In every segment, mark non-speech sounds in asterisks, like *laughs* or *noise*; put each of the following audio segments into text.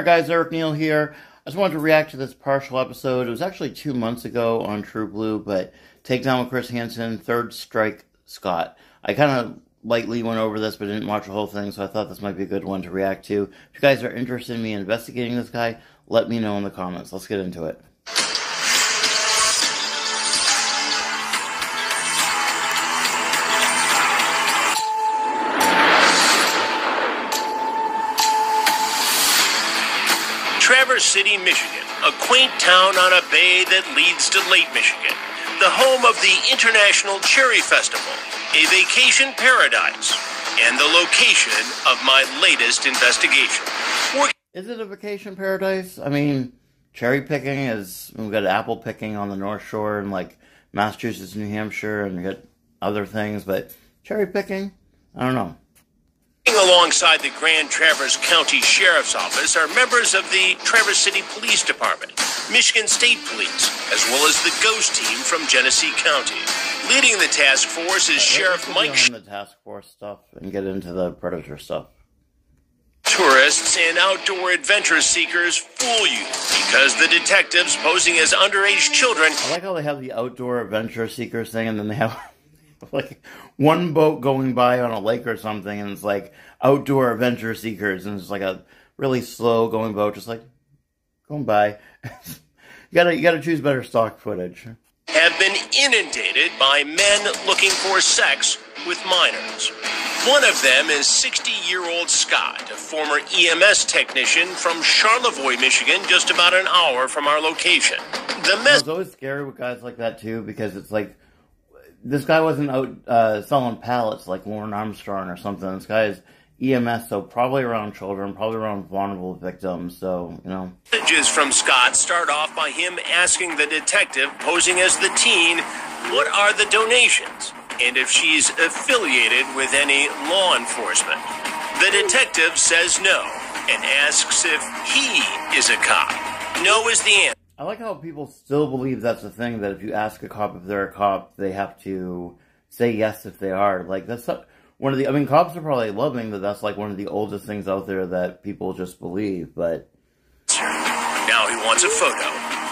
Hey guys, Eric Neal here. I just wanted to react to this partial episode. It was actually two months ago on TruBlu, but Takedown with Chris Hansen, Third Strike Scott. I kind of lightly went over this, but didn't watch the whole thing, so I thought this might be a good one to react to. If you guys are interested in me investigating this guy, let me know in the comments. Let's get into it. City, Michigan, a quaint town on a bay that leads to Lake Michigan, the home of the International Cherry Festival, a vacation paradise, and the location of my latest investigation. is it a vacation paradise? I mean, cherry picking is, we've got apple picking on the North Shore and like Massachusetts, New Hampshire, and we got other things, but cherry picking, I don't know. Alongside the Grand Traverse County Sheriff's Office are members of the Traverse City Police Department, Michigan State Police, as well as the Ghost Team from Genesee County. Leading the task force is Sheriff Mike. On the task force stuff and get into the predator stuff. Tourists and outdoor adventure seekers fool you because the detectives posing as underage children. I like how they have the outdoor adventure seekers thing, and then they have *laughs* like one boat going by on a lake or something, and it's like outdoor adventure seekers, and it's like a really slow going boat, just like going by. *laughs* you gotta you gotta choose better stock footage. Have been inundated by men looking for sex with minors. One of them is 60 year old Scott, a former EMS technician from Charlevoix, Michigan, just about an hour from our location. The mess. It's always scary with guys like that, too, because it's like this guy wasn't out uh, selling pallets like Lauren Armstrong or something. This guy is EMS, so probably around children, probably around vulnerable victims. So, you know. Messages from Scott start off by him asking the detective posing as the teen, what are the donations? And if she's affiliated with any law enforcement. The detective says no and asks if he is a cop. No is the answer. I like how people still believe that's a thing, that if you ask a cop if they're a cop, they have to say yes if they are. Like, that's one of the, I mean, cops are probably loving that that's like one of the oldest things out there that people just believe, but. Now he wants a photo.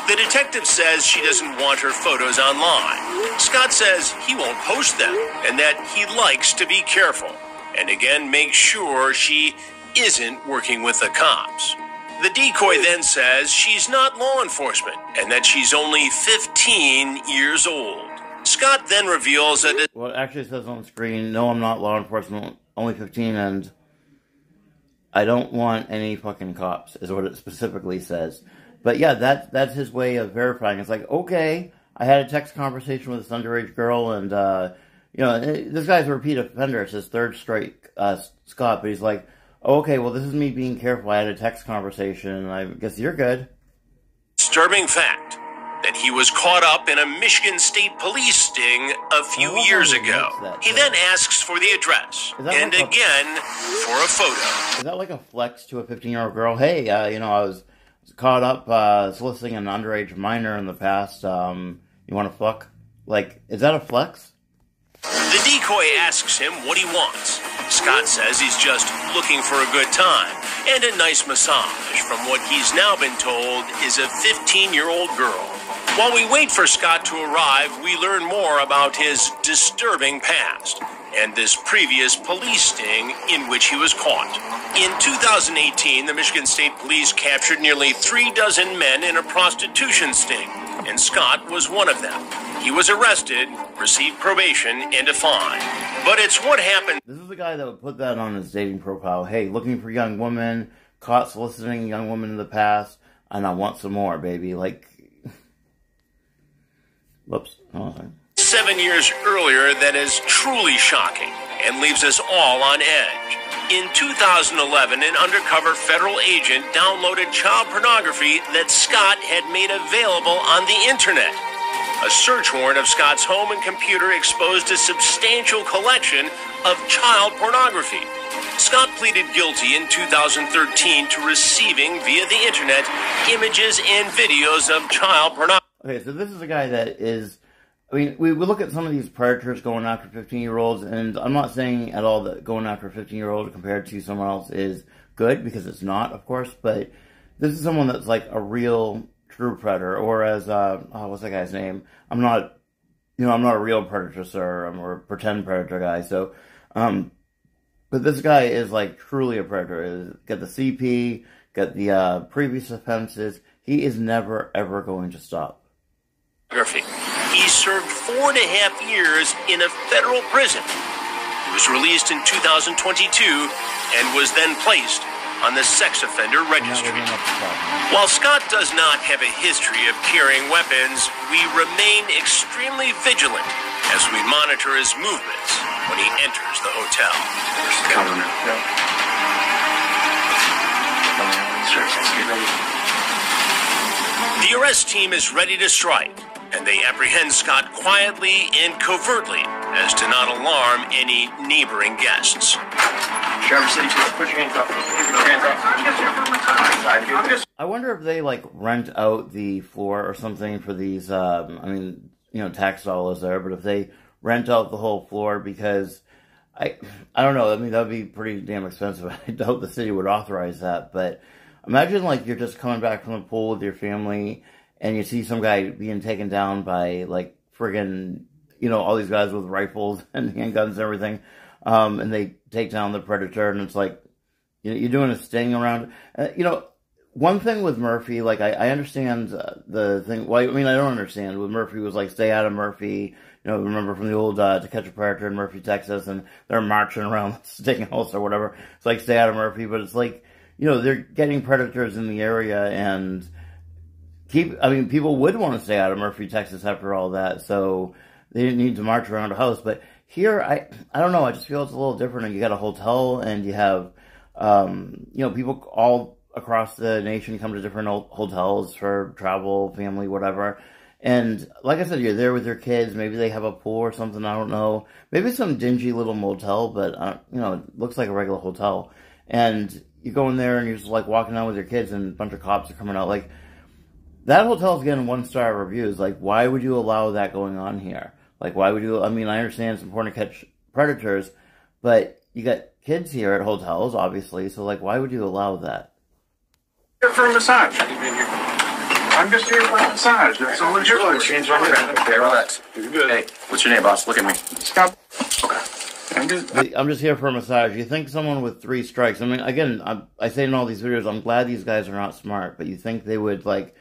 The detective says she doesn't want her photos online. Scott says he won't post them and that he likes to be careful. And again, make sure she isn't working with the cops. The decoy then says she's not law enforcement and that she's only 15 years old. Scott then reveals that. It- well, it actually says on the screen, no, I'm not law enforcement, only 15, and I don't want any fucking cops, is what it specifically says. But yeah, that, that's his way of verifying. It's like, okay, I had a text conversation with this underage girl, and, uh, you know, this guy's a repeat offender. It's his third strike, uh, Scott, but he's like, okay, well, this is me being careful. I had a text conversation, and I guess you're good. Disturbing fact that he was caught up in a Michigan State police sting a few oh, years ago. He then asks for the address and like again a, for a photo. Is that like a flex to a 15 year old girl? Hey, uh, you know, I was caught up uh, soliciting an underage minor in the past. Um, you want to fuck? Like, is that a flex? The decoy asks him what he wants. Scott says he's just looking for a good time and a nice massage from what he's now been told is a 15 year old girl. While we wait for Scott to arrive, we learn more about his disturbing past and this previous police sting in which he was caught. In 2018, the Michigan State Police captured nearly three dozen men in a prostitution sting, and Scott was one of them. He was arrested, received probation, and a fine. But it's what happened. This is the guy that would put that on his dating profile. Hey, looking for young woman, caught soliciting young woman in the past, and I want some more, baby. Like, *laughs* whoops. Oh. Seven years earlier, that is truly shocking and leaves us all on edge. In 2011, an undercover federal agent downloaded child pornography that Scott had made available on the internet. A search warrant of Scott's home and computer exposed a substantial collection of child pornography. Scott pleaded guilty in 2013 to receiving via the internet images and videos of child pornography. Okay, so this is a guy that is. I mean, we, we look at some of these predators going after 15 year olds, and I'm not saying at all that going after a 15 year old compared to someone else is good, because it's not, of course, but this is someone that's like a real true predator, or as uh, oh, what's that guy's name? I'm not, you know, I'm not a real predator, sir. I'm a pretend predator guy. So, um, but this guy is like truly a predator. Is got the CP, got the uh, previous offenses. He is never ever going to stop. Murphy. He served four and a half years in a federal prison. He was released in 2022 and was then placed on the sex offender registry. While Scott does not have a history of carrying weapons, we remain extremely vigilant as we monitor his movements when he enters the hotel. The arrest team is ready to strike, and they apprehend Scott quietly and covertly as to not alarm any neighboring guests. Traverse City, put your hands up. Put your hands up. I wonder if they like rent out the floor or something for these. Um, I mean, you know, tax dollars there, but if they rent out the whole floor because I, I don't know. I mean, that would be pretty damn expensive. *laughs* I doubt the city would authorize that. But imagine like you're just coming back from the pool with your family and you see some guy being taken down by like friggin', you know, all these guys with rifles *laughs* and handguns and everything. Um, and they take down the predator and it's like, you know, you're doing a sting around. Uh, you know, one thing with Murphy, like I, I understand uh, the thing. Well, I mean, I don't understand. With Murphy was like, stay out of Murphy. You know, remember from the old uh, To Catch a Predator in Murphy, Texas, and they're marching around *laughs* the house or whatever. It's like stay out of Murphy, but it's like, you know, they're getting predators in the area and keep. I mean, people would want to stay out of Murphy, Texas after all that, so they didn't need to march around a house. But here, I I don't know. I just feel it's a little different. And you got a hotel, and you have, um, you know, people all across the nation come to different hotels for travel, family, whatever. And like I said, you're there with your kids. Maybe they have a pool or something. I don't know. Maybe some dingy little motel, but uh, you know, it looks like a regular hotel. And you go in there and you're just like walking out with your kids, and a bunch of cops are coming out. Like that hotel's getting one star reviews. Like, why would you allow that going on here? Like, why would you? I mean, I understand it's important to catch predators, but you got kids here at hotels, obviously. So, like, why would you allow that? Here for a massage. I'm just here for a massage. That's all it's here for. Change on your. Okay, relax. You're good. Hey, what's your name, boss? Look at me. Stop. Okay. I'm just. I'm just here for a massage. You think someone with three strikes? I mean, again, I, I say in all these videos, I'm glad these guys are not smart, but you think they would like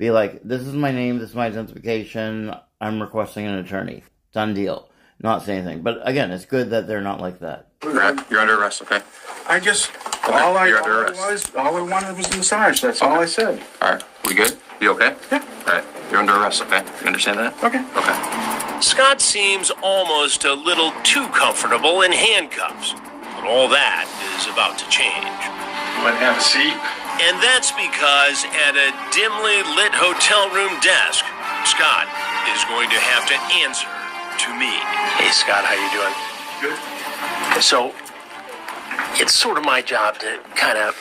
be like, "This is my name. This is my identification. I'm requesting an attorney. Done deal." Not say anything. But again, it's good that they're not like that. You're, at- you're under arrest, okay? I just. All I, you're under all I arrest. was, all I wanted was a massage. That's all I said. All right. We good? You okay? Yeah. All right. You're under arrest, okay? You understand that? Okay. Okay. Scott seems almost a little too comfortable in handcuffs, but all that is about to change. Want to have a seat? And that's because at a dimly lit hotel room desk, Scott is going to have to answer to me. Hey Scott, how you doing? Good. So it's sort of my job to kind of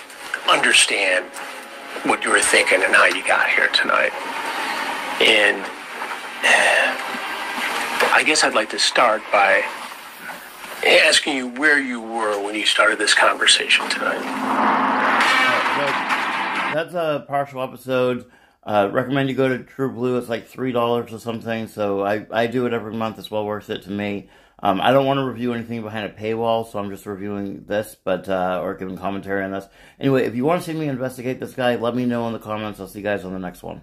understand what you were thinking and how you got here tonight. And *sighs* I guess I'd like to start by asking you where you were when you started this conversation tonight. Oh, That's a partial episode. Uh, recommend you go to TruBlu. It's like three dollars or something. So I, I do it every month. It's well worth it to me. Um, I don't want to review anything behind a paywall, so I'm just reviewing this, but uh, or giving commentary on this. Anyway, if you want to see me investigate this guy, let me know in the comments. I'll see you guys on the next one.